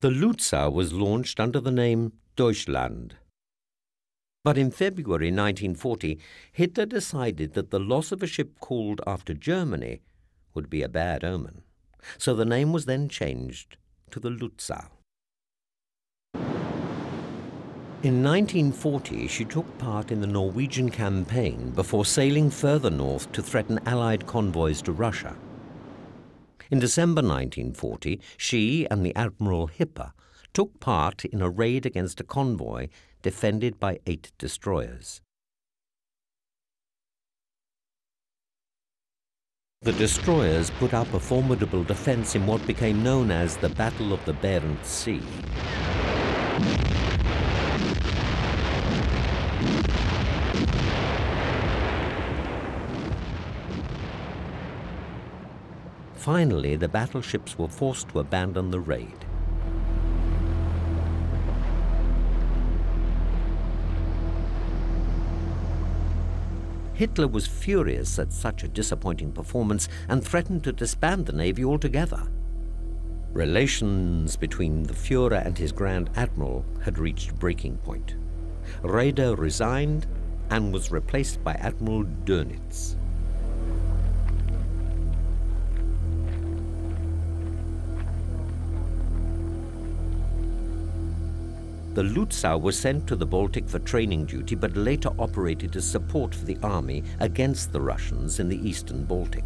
The Lutzow was launched under the name Deutschland. But in February 1940, Hitler decided that the loss of a ship called after Germany would be a bad omen. So the name was then changed to the Lutzow. In 1940, she took part in the Norwegian campaign before sailing further north to threaten Allied convoys to Russia. In December 1940, she and the Admiral Hipper took part in a raid against a convoy defended by eight destroyers. The destroyers put up a formidable defense in what became known as the Battle of the Barents Sea. Finally, the battleships were forced to abandon the raid. Hitler was furious at such a disappointing performance and threatened to disband the Navy altogether. Relations between the Fuhrer and his Grand Admiral had reached breaking point. Raeder resigned and was replaced by Admiral Dönitz. The Lutzow was sent to the Baltic for training duty, but later operated as support for the army against the Russians in the eastern Baltic.